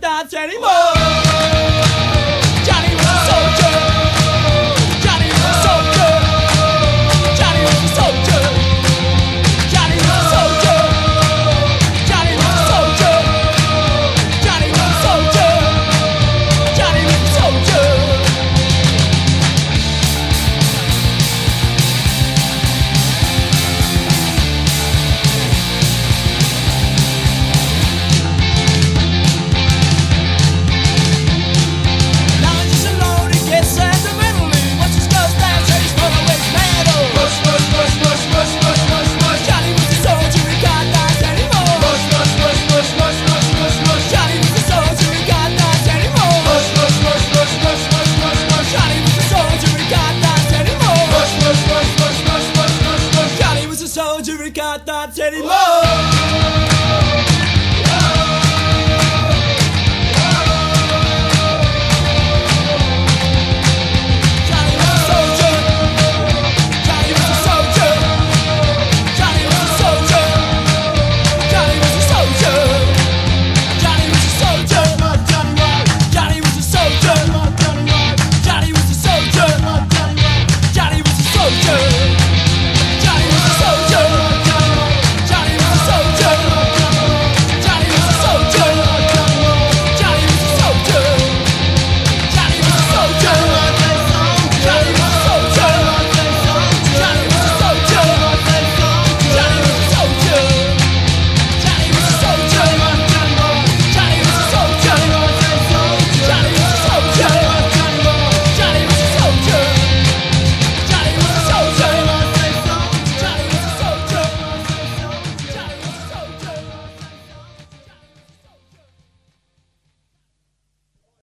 dance anymore. got thoughts anymore. Whoa!